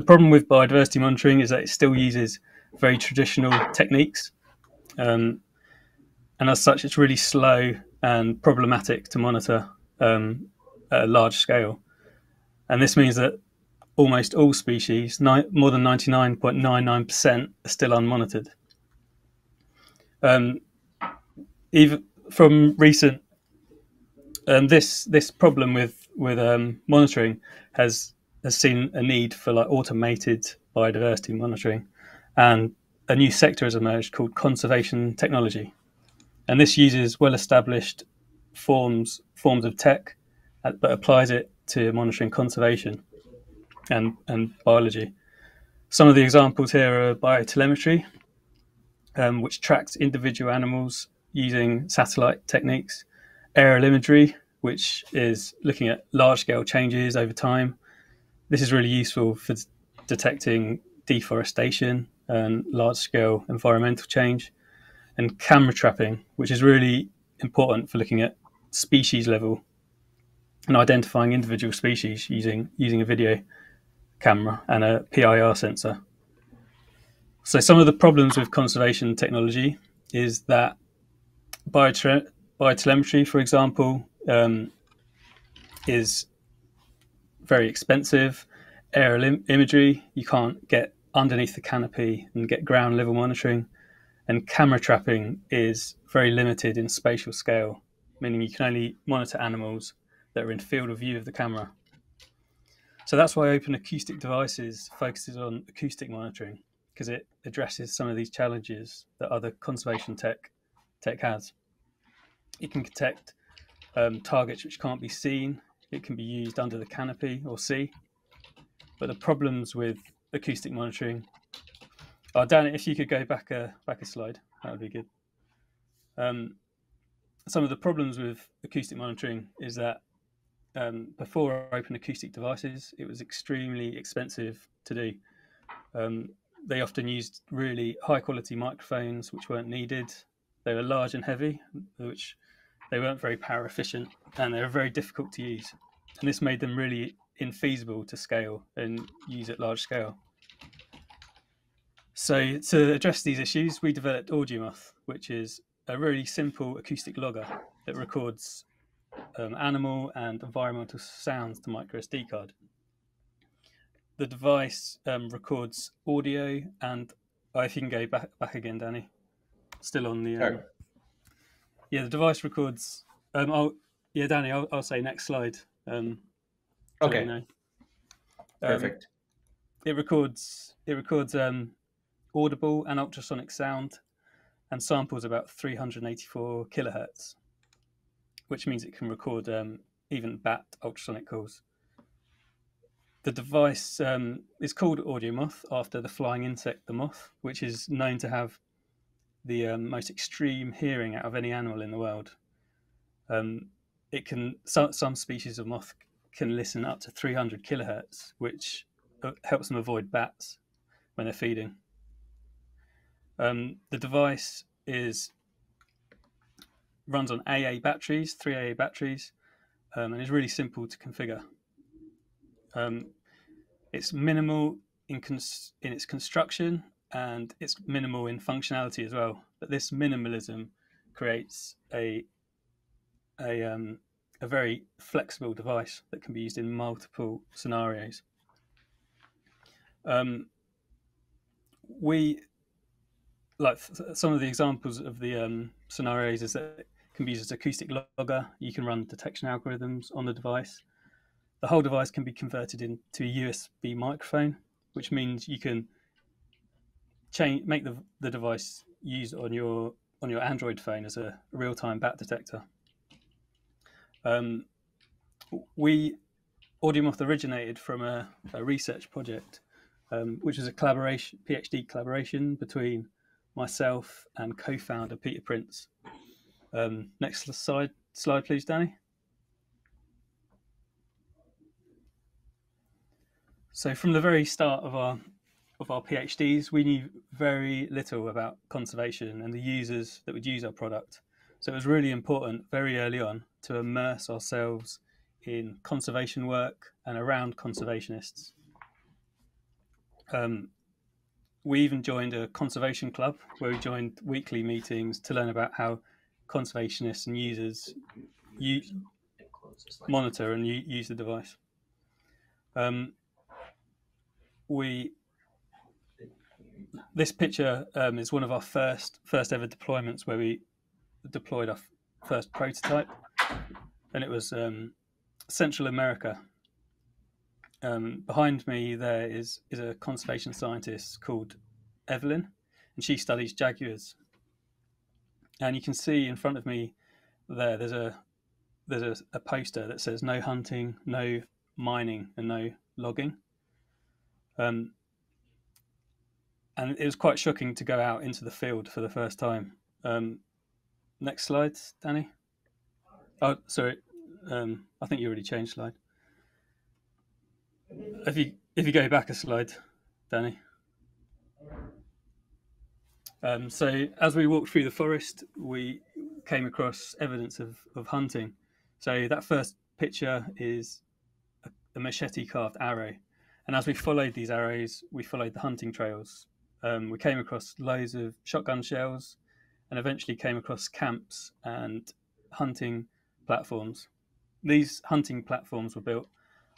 the problem with biodiversity monitoring is that it still uses very traditional techniques. Um, and as such, it's really slow and problematic to monitor um, at a large scale. And this means that almost all species, more than 99.99%, are still unmonitored. Um, even from recent, um, this this problem with with um, monitoring has has seen a need for like automated biodiversity monitoring, and a new sector has emerged called conservation technology, and this uses well established forms forms of tech, uh, but applies it to monitoring conservation and and biology. Some of the examples here are biotelemetry, um, which tracks individual animals using satellite techniques, aerial imagery, which is looking at large scale changes over time. This is really useful for detecting deforestation and large scale environmental change, and camera trapping, which is really important for looking at species level and identifying individual species using using a video camera and a PIR sensor. So some of the problems with conservation technology is that biotelemetry, for example, um, is very expensive. Aerial Im- imagery, you can't get underneath the canopy and get ground level monitoring. And camera trapping is very limited in spatial scale, meaning you can only monitor animals that are in field of view of the camera. So that's why Open Acoustic Devices focuses on acoustic monitoring because it addresses some of these challenges that other conservation tech tech has. It can detect um, targets which can't be seen. It can be used under the canopy or sea. But the problems with acoustic monitoring. Oh, Dan, if you could go back a back a slide, that would be good. Um, some of the problems with acoustic monitoring is that um, before open acoustic devices, it was extremely expensive to do. Um, they often used really high quality microphones, which weren't needed. They were large and heavy, which they weren't very power efficient, and they were very difficult to use. And this made them really infeasible to scale and use at large scale. So, to address these issues, we developed AudioMoth, which is a really simple acoustic logger that records um, animal and environmental sounds to micro SD card. The device um, records audio and oh, if you can go back back again, Danny, still on the. Um, yeah, the device records. Um, I'll, yeah, Danny, I'll, I'll say next slide. Um, okay. You know. Perfect. Um, it records. It records um, audible and ultrasonic sound, and samples about 384 kilohertz which means it can record um, even bat ultrasonic calls. The device um, is called AudioMoth after the flying insect, the moth, which is known to have the um, most extreme hearing out of any animal in the world. Um, it can some, some species of moth can listen up to 300 kilohertz, which uh, helps them avoid bats when they're feeding. Um, the device is runs on AA batteries, three AA batteries, um, and is really simple to configure. Um, it's minimal in, in its construction and it's minimal in functionality as well. But this minimalism creates a a um, a very flexible device that can be used in multiple scenarios. Um, we like some of the examples of the um, scenarios is that it can be used as acoustic logger. You can run detection algorithms on the device. The whole device can be converted into a USB microphone, which means you can change make the, the device used on your on your Android phone as a real-time bat detector. Um, we AudioMoth originated from a, a research project, um, which was a collaboration, PhD collaboration between myself and co-founder Peter Prince. Um, next slide, slide, please, Danny. So from the very start of our of our PhDs, we knew very little about conservation and the users that would use our product. So it was really important very early on to immerse ourselves in conservation work and around conservationists. Um, we even joined a conservation club where we joined weekly meetings to learn about how conservationists and users monitor and use the device. Um, we this picture um, is one of our first first ever deployments where we deployed our first prototype, and it was um, Central America. Um, behind me there is is a conservation scientist called Evelyn, and she studies jaguars. And you can see in front of me there there's a there's a, a poster that says no hunting, no mining, and no logging. Um, and it was quite shocking to go out into the field for the first time. Um, next slide, Danny. Oh, sorry. Um, I think you already changed slide. If you if you go back a slide, Danny. Um, so as we walked through the forest, we came across evidence of, of hunting. So that first picture is a, a machete carved arrow, and as we followed these arrows, we followed the hunting trails um, we came across loads of shotgun shells and eventually came across camps and hunting platforms. These hunting platforms were built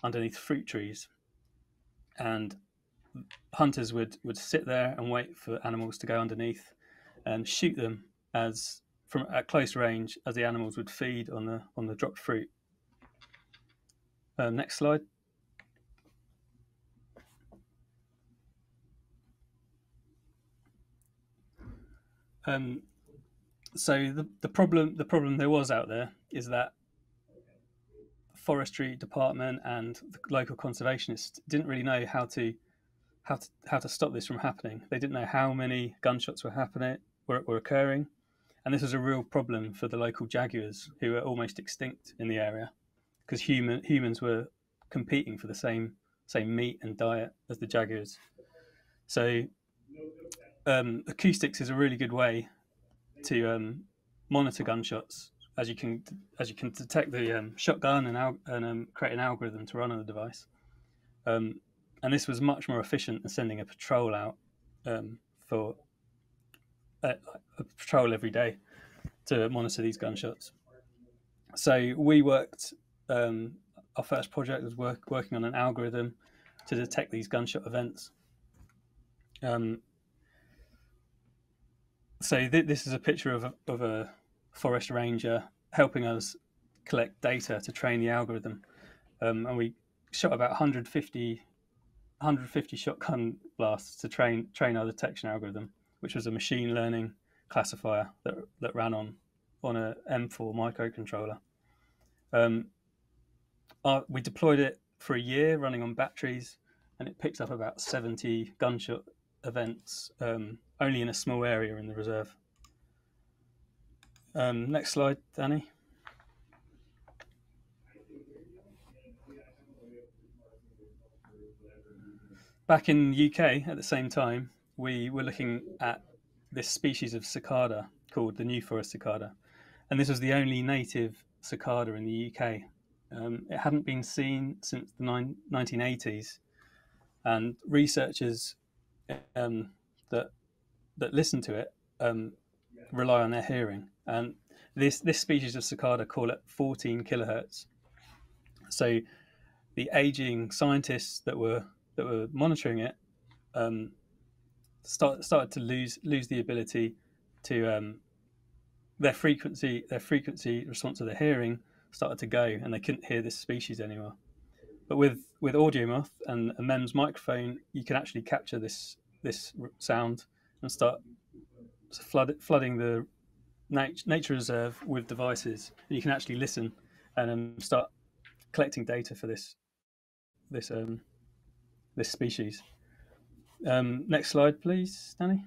underneath fruit trees, and hunters would, would sit there and wait for animals to go underneath and shoot them as from at close range as the animals would feed on the on the dropped fruit. Um, next slide. Um, so the, the problem the problem there was out there is that the forestry department and the local conservationists didn't really know how to how to how to stop this from happening. They didn't know how many gunshots were happening were, were occurring, and this was a real problem for the local jaguars who were almost extinct in the area because human humans were competing for the same same meat and diet as the jaguars. So um, acoustics is a really good way to um, monitor gunshots, as you can as you can detect the um, shotgun and, al- and um, create an algorithm to run on the device. Um, and this was much more efficient than sending a patrol out um, for a, a, patrol every day to monitor these gunshots. So we worked. our first project was work, working on an algorithm to detect these gunshot events. Um, so th- this is a picture of a, of a forest ranger helping us collect data to train the algorithm, um, and we shot about 150 150 shotgun blasts to train train our detection algorithm, which was a machine learning classifier that that ran on on a M4 microcontroller. Um, our, we deployed it for a year, running on batteries, and it picked up about 70 gunshot events um, only in a small area in the reserve. Um, next slide, Danny. Back in the UK at the same time, we were looking at this species of cicada called the New Forest cicada. And this was the only native cicada in the UK. Um, it hadn't been seen since the 1980s. And researchers um, that that listen to it um, rely on their hearing, and this this species of cicada call it 14 kilohertz. So the aging scientists that were that were monitoring it um, start, started to lose lose the ability to um, their frequency their frequency response to their hearing started to go, and they couldn't hear this species anymore. But with with AudioMoth and a MEMS microphone, you can actually capture this this sound and start flood, flooding the nat- nature reserve with devices. And you can actually listen and um, start collecting data for this this um, this species. Um, next slide, please, Danny.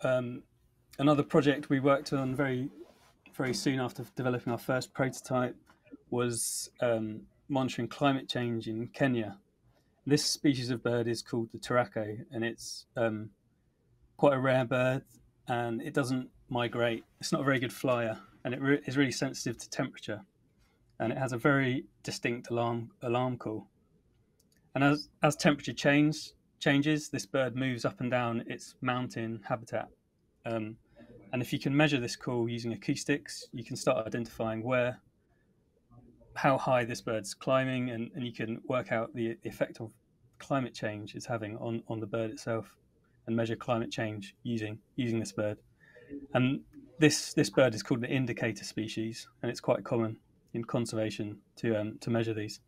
Um, another project we worked on very very soon after developing our first prototype was um, monitoring climate change in Kenya. This species of bird is called the turaco, and it's um, quite a rare bird, and it doesn't migrate. It's not a very good flyer, and it re- is really sensitive to temperature. and it has a very distinct alarm alarm call. And as as temperature change changes, this bird moves up and down its mountain habitat. Um, and if you can measure this call using acoustics, you can start identifying where, how high this bird's climbing, and, and you can work out the, the effect of climate change is having on, on the bird itself, and measure climate change using using this bird. And this this bird is called an indicator species, and it's quite common in conservation to um, to measure these.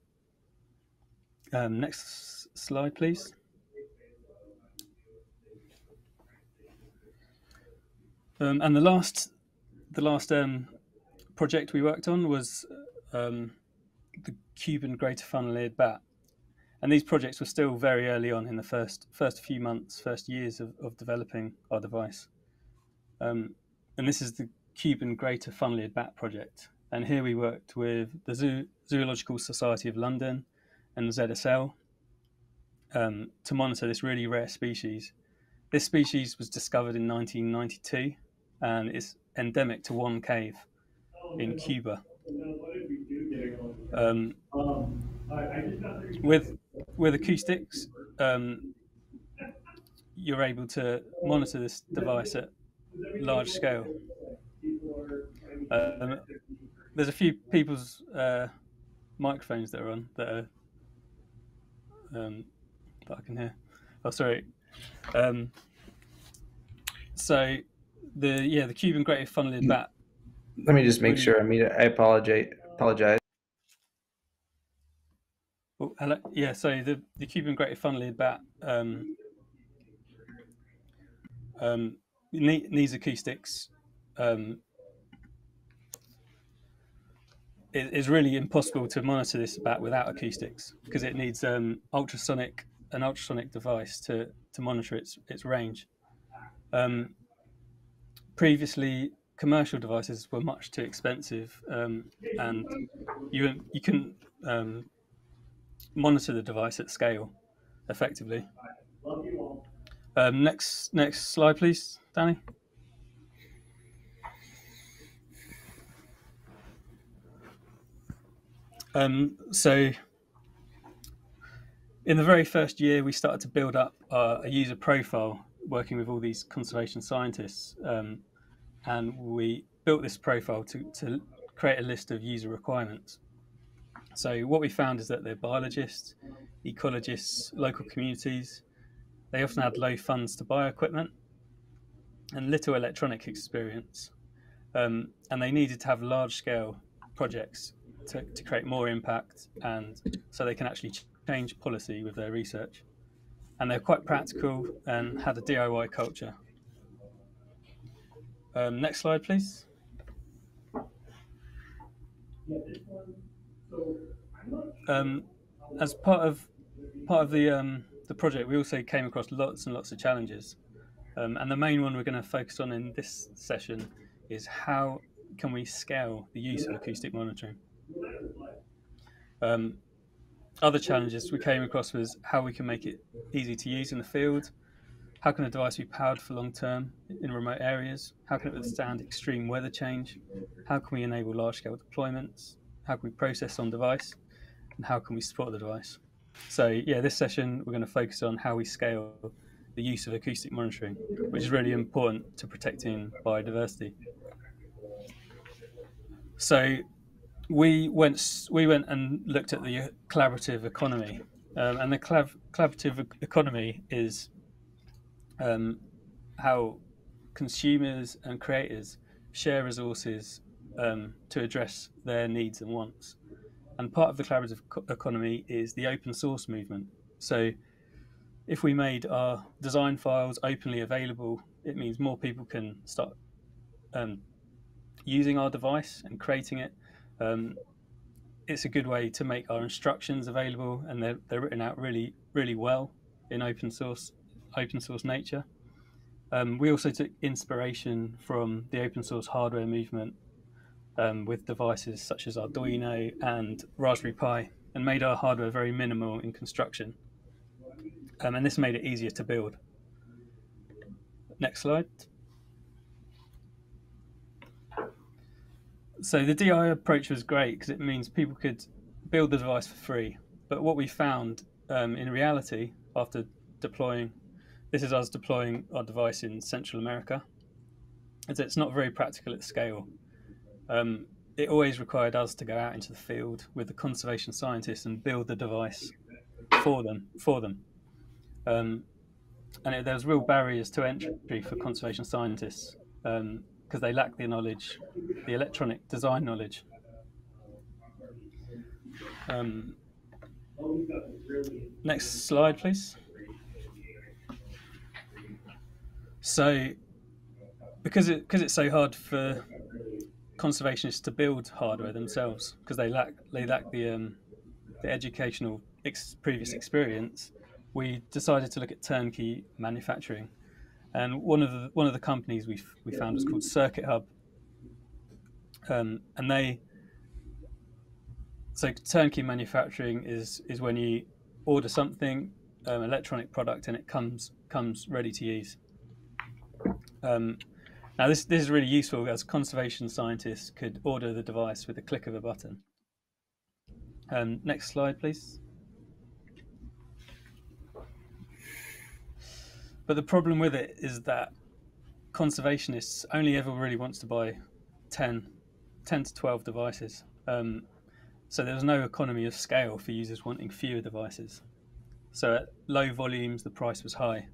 Um, next slide, please. Um, and the last, the last um, project we worked on was um, the Cuban greater funnel-eared bat, and these projects were still very early on in the first first few months, first years of, of developing our device. Um, and this is the Cuban greater funnel-eared bat project, and here we worked with the Zoo, Zoological Society of London and the ZSL um, to monitor this really rare species. This species was discovered in 1992 and it's endemic to one cave in Cuba. Um, with with acoustics, um, you're able to monitor this device at large scale. Um, there's a few people's uh, microphones that are on that are um, that I can hear. Oh, sorry. Um, so the yeah the Cuban greater funnel bat. Let me just make really, sure. I mean, I apologize. Apologize. Oh, hello. Yeah. So the the Cuban greater funnel bat um, um, needs acoustics. Um, it is really impossible to monitor this bat without acoustics because it needs um, ultrasonic an ultrasonic device to to monitor its its range. Um, previously commercial devices were much too expensive um, and you you can um, monitor the device at scale effectively. Um, next next slide, please, Danny. Um, so in the very first year, we started to build up uh, a user profile working with all these conservation scientists. Um, and we built this profile to, to create a list of user requirements. So what we found is that they're biologists, ecologists, local communities. They often had low funds to buy equipment and little electronic experience. Um, and they needed to have large scale projects to, to create more impact and so they can actually change policy with their research. And they're quite practical and had a DIY culture. Um, next slide, please. Um, as part of part of the um, the project, we also came across lots and lots of challenges, um, and the main one we're going to focus on in this session is how can we scale the use of acoustic monitoring. Um, other challenges we came across was how we can make it easy to use in the field, how can a device be powered for long term in remote areas? How can it withstand extreme weather change? How can we enable large scale deployments? How can we process on device? And how can we support the device? So, yeah, this session we're going to focus on how we scale the use of acoustic monitoring, which is really important to protecting biodiversity. So, we went we went and looked at the collaborative economy, um, and the collaborative economy is um, how consumers and creators share resources um, to address their needs and wants. And part of the collaborative co- economy is the open source movement. So, if we made our design files openly available, it means more people can start um, using our device and creating it. Um, it's a good way to make our instructions available, and they're, they're written out really, really well in open source open source nature. Um, we also took inspiration from the open source hardware movement um, with devices such as Arduino and Raspberry Pi and made our hardware very minimal in construction. Um, and this made it easier to build. Next slide. so the DI approach was great because it means people could build the device for free. But what we found um, in reality after deploying, this is us deploying our device in Central America, it's not very practical at scale. Um, it always required us to go out into the field with the conservation scientists and build the device for them. For them, um, and it, there's real barriers to entry for conservation scientists because um, they lack the knowledge, the electronic design knowledge. Um, next slide, please. So, because it because it's so hard for conservationists to build hardware themselves because they lack they lack the um, the educational ex- previous experience, we decided to look at turnkey manufacturing. And one of the one of the companies we we found was called Circuit Hub, um, and they so turnkey manufacturing is is when you order something, um, electronic product, and it comes comes ready to use. Um, now, this, this is really useful as conservation scientists could order the device with a click of a button. Um, next slide, please. But the problem with it is that conservationists only ever really wants to buy 10, 10 to 12 devices. Um, so there's no economy of scale for users wanting fewer devices. So at low volumes, the price was high.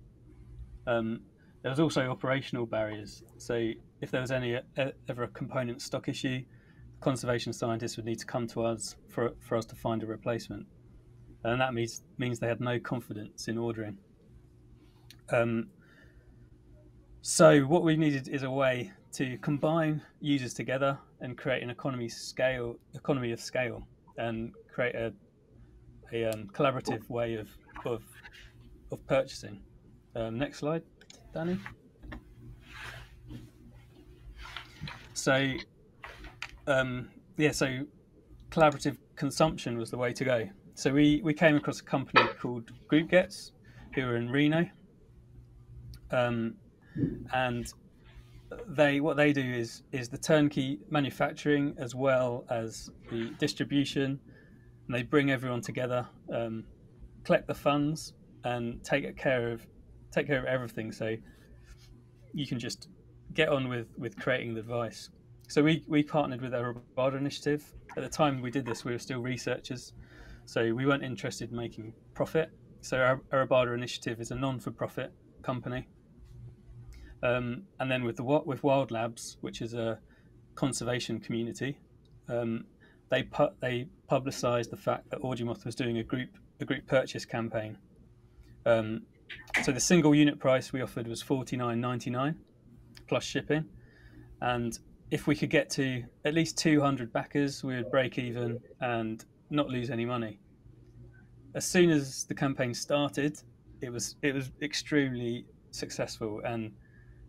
Um, there was also operational barriers. So if there was any ever a component stock issue, conservation scientists would need to come to us for, for us to find a replacement. And that means, means they had no confidence in ordering. Um, so what we needed is a way to combine users together and create an economy scale, economy of scale, and create a, a um, collaborative way of, of, of purchasing. Um, next slide. Danny? So, um, yeah, so collaborative consumption was the way to go. So we, we came across a company called GroupGets, who are in Reno, um, and they what they do is is the turnkey manufacturing as well as the distribution. And they bring everyone together, um, collect the funds, and take care of take care of everything. So you can just get on with, with creating the device. So we, we partnered with a Arribada initiative. At the time we did this, we were still researchers. So we weren't interested in making profit. So our Arribada initiative is a non-for-profit company. Um, and then with the with Wild Labs, which is a conservation community, um, they put they publicised the fact that Audiomoth was doing a group a group purchase campaign. Um, so the single unit price we offered was forty nine ninety nine plus shipping, and if we could get to at least two hundred backers, we would break even and not lose any money. As soon as the campaign started, it was it was extremely successful, and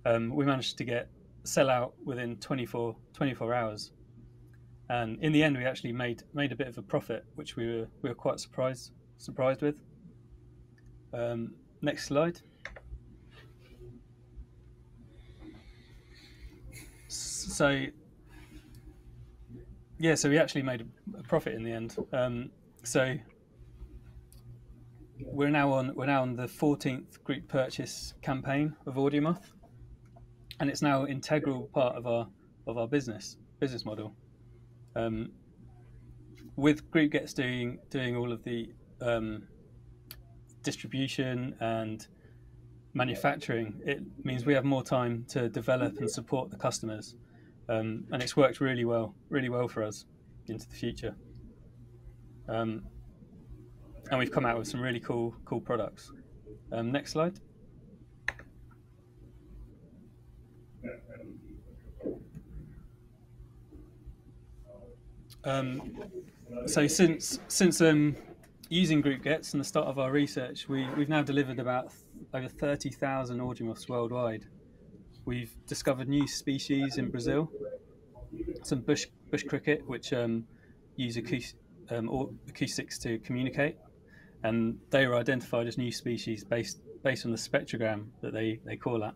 um, we managed to get sell out within 24, 24 hours. And in the end, we actually made made a bit of a profit, which we were we were quite surprised surprised with. Um, Next slide. So, yeah, so we actually made a profit in the end. Um, so we're now on we're now on the 14th group purchase campaign of Audiomoth, and it's now integral part of our of our business business model. Um, with GroupGets doing doing all of the um, distribution and manufacturing, it means we have more time to develop and support the customers. Um, and it's worked really well, really well for us into the future. Um, and we've come out with some really cool, cool products. Um, next slide. Um, so since since um, using GroupGets and the start of our research, we, we've now delivered about over 30,000 Audiomoths worldwide. We've discovered new species in Brazil, some bush, bush cricket, which um, use acoust, um, acoustics to communicate, and they were identified as new species based, based on the spectrogram that they, they call that.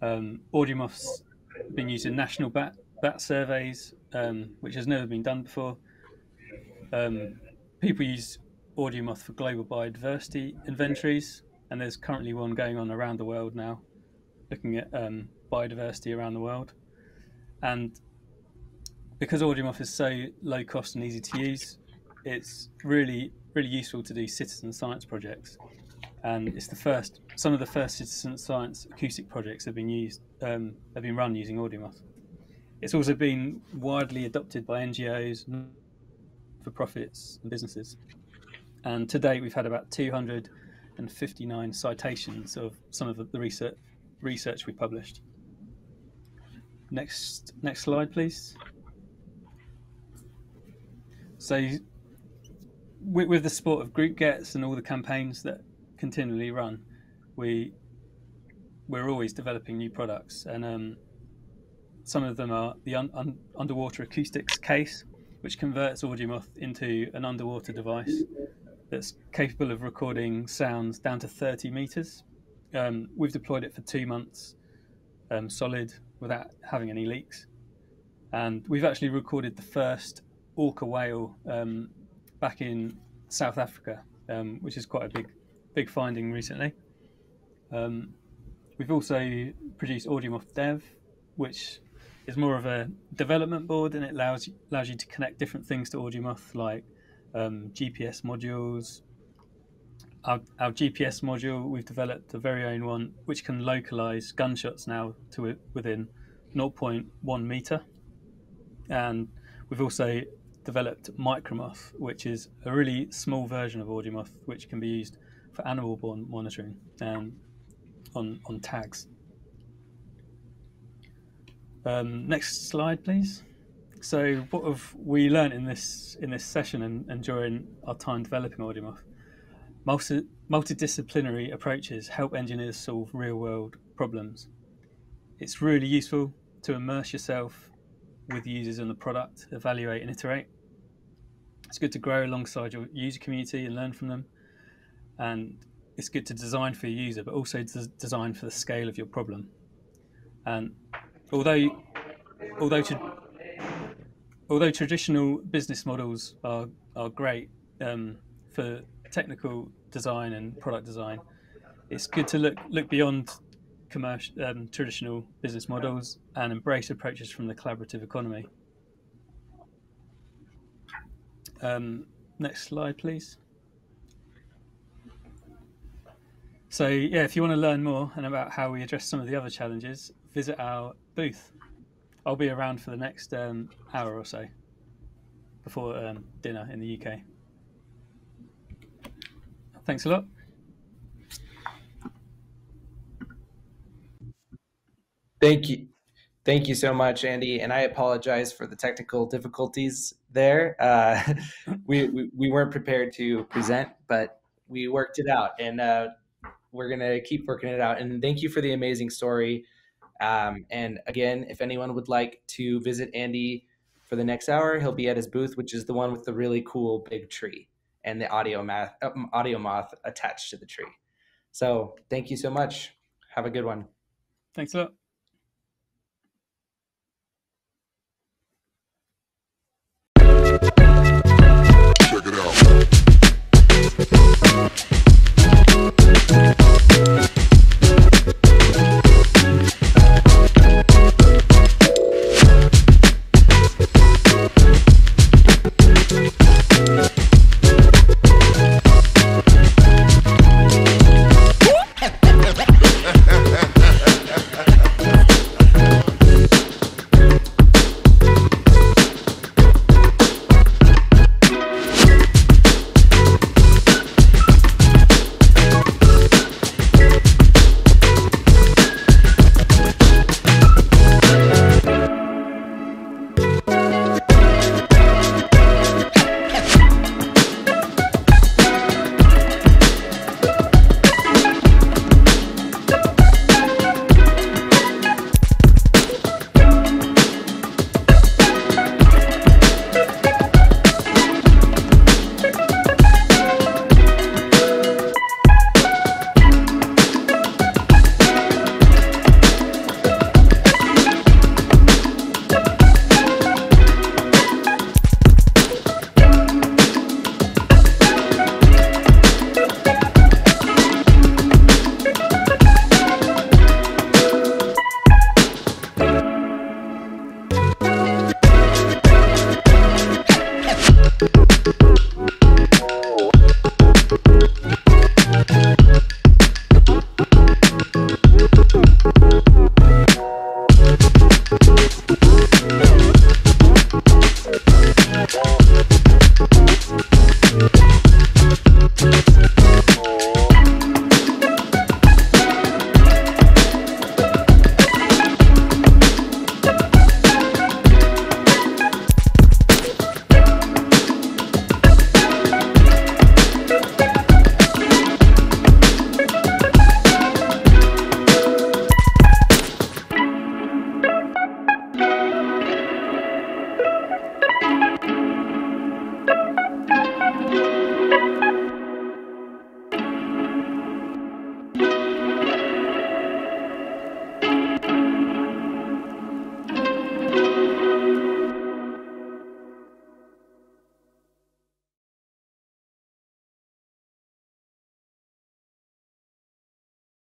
Um, Audiomoths have been used in national bat, bat surveys um, which has never been done before. Um, people use AudioMoth for global biodiversity inventories, and there's currently one going on around the world now, looking at um, biodiversity around the world. And because AudioMoth is so low cost and easy to use, it's really really useful to do citizen science projects. And it's the first some of the first citizen science acoustic projects have been used um, have been run using AudioMoth. It's also been widely adopted by NGOs, for profits, and businesses. And to date, we've had about 259 citations of some of the research research we published. Next, next slide, please. So, with, with the support of GroupGets and all the campaigns that continually run, we we're always developing new products, and um, some of them are the un, un, underwater acoustics case, which converts AudioMoth into an underwater device that's capable of recording sounds down to 30 meters. Um, we've deployed it for two months, um, solid, without having any leaks, and we've actually recorded the first orca whale um, back in South Africa, um, which is quite a big, big finding recently. Um, we've also produced AudioMoth Dev, which is more of a development board, and it allows allows you to connect different things to AudioMoth, like um, GPS modules. Our, our, GPS module, we've developed a very own one, which can localize gunshots now to within 0.1 meter, and we've also developed Micromoth, which is a really small version of AudioMoth, which can be used for animal born monitoring on, on tags. Um, next slide, please. So, what have we learned in this in this session and, and during our time developing AudioMoth? Multi, multidisciplinary approaches help engineers solve real-world problems. It's really useful to immerse yourself with users and the product, evaluate and iterate. It's good to grow alongside your user community and learn from them. And it's good to design for your user, but also to design for the scale of your problem. And although, although, to, although traditional business models are, are great um, for technical design and product design, it's good to look look beyond commercial um, traditional business models and embrace approaches from the collaborative economy. Um, next slide, please. So yeah, if you want to learn more and about how we address some of the other challenges, visit our booth. I'll be around for the next um, hour or so before um, dinner in the UK. Thanks a lot. Thank you. Thank you so much, Andy. And I apologize for the technical difficulties there. Uh, we, we, we, weren't prepared to present, but we worked it out. And uh, we're going to keep working it out. And thank you for the amazing story. Um, and again, if anyone would like to visit Andy for the next hour, he'll be at his booth, which is the one with the really cool big tree and the audio math, uh, AudioMoth attached to the tree. So thank you so much. Have a good one. Thanks a lot. Check it out.